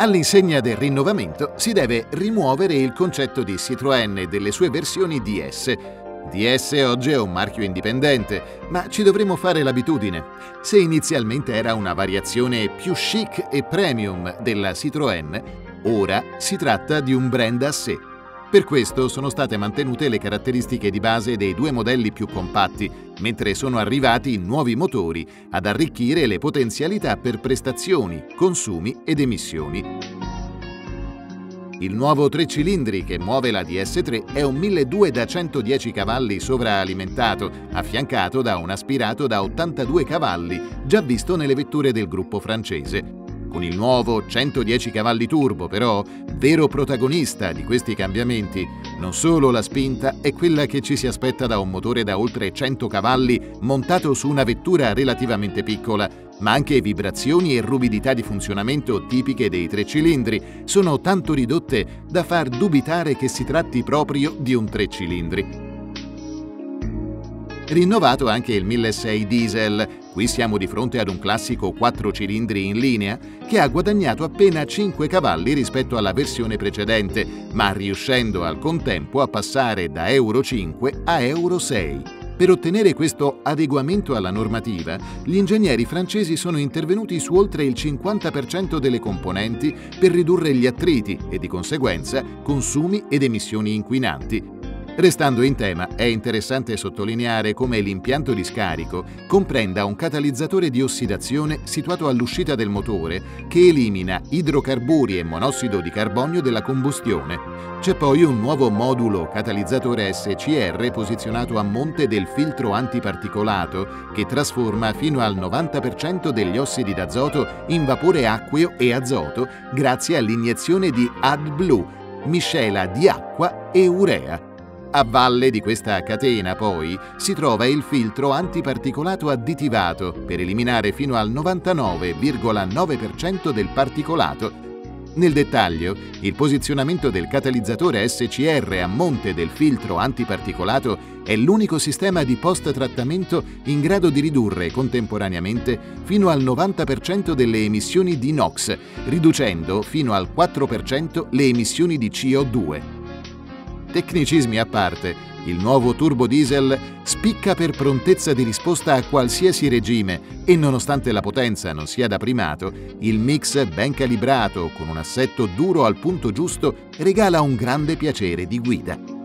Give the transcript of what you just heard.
All'insegna del rinnovamento si deve rimuovere il concetto di Citroën e delle sue versioni DS. DS oggi è un marchio indipendente, ma ci dovremo fare l'abitudine. Se inizialmente era una variazione più chic e premium della Citroën, ora si tratta di un brand a sé. Per questo sono state mantenute le caratteristiche di base dei due modelli più compatti, mentre sono arrivati nuovi motori ad arricchire le potenzialità per prestazioni, consumi ed emissioni. Il nuovo tre cilindri che muove la DS3 è un 1200 da 110 cavalli sovraalimentato, affiancato da un aspirato da 82 cavalli, già visto nelle vetture del gruppo francese. Con il nuovo 110 cavalli turbo, però, vero protagonista di questi cambiamenti, non solo la spinta è quella che ci si aspetta da un motore da oltre 100 cavalli montato su una vettura relativamente piccola, ma anche vibrazioni e ruvidità di funzionamento tipiche dei tre cilindri sono tanto ridotte da far dubitare che si tratti proprio di un tre cilindri. Rinnovato anche il 1600 diesel, qui siamo di fronte ad un classico 4 cilindri in linea che ha guadagnato appena 5 cavalli rispetto alla versione precedente, ma riuscendo al contempo a passare da Euro 5 a Euro 6. Per ottenere questo adeguamento alla normativa, gli ingegneri francesi sono intervenuti su oltre il 50% delle componenti per ridurre gli attriti e di conseguenza consumi ed emissioni inquinanti, Restando in tema, è interessante sottolineare come l'impianto di scarico comprenda un catalizzatore di ossidazione situato all'uscita del motore che elimina idrocarburi e monossido di carbonio della combustione. C'è poi un nuovo modulo catalizzatore SCR posizionato a monte del filtro antiparticolato che trasforma fino al 90% degli ossidi d'azoto in vapore acqueo e azoto grazie all'iniezione di AdBlue, miscela di acqua e urea. A valle di questa catena, poi, si trova il filtro antiparticolato additivato per eliminare fino al 99,9% del particolato. Nel dettaglio, il posizionamento del catalizzatore SCR a monte del filtro antiparticolato è l'unico sistema di post-trattamento in grado di ridurre contemporaneamente fino al 90% delle emissioni di NOx, riducendo fino al 4% le emissioni di CO2. Tecnicismi a parte, il nuovo turbo diesel spicca per prontezza di risposta a qualsiasi regime e nonostante la potenza non sia da primato, il mix ben calibrato con un assetto duro al punto giusto regala un grande piacere di guida.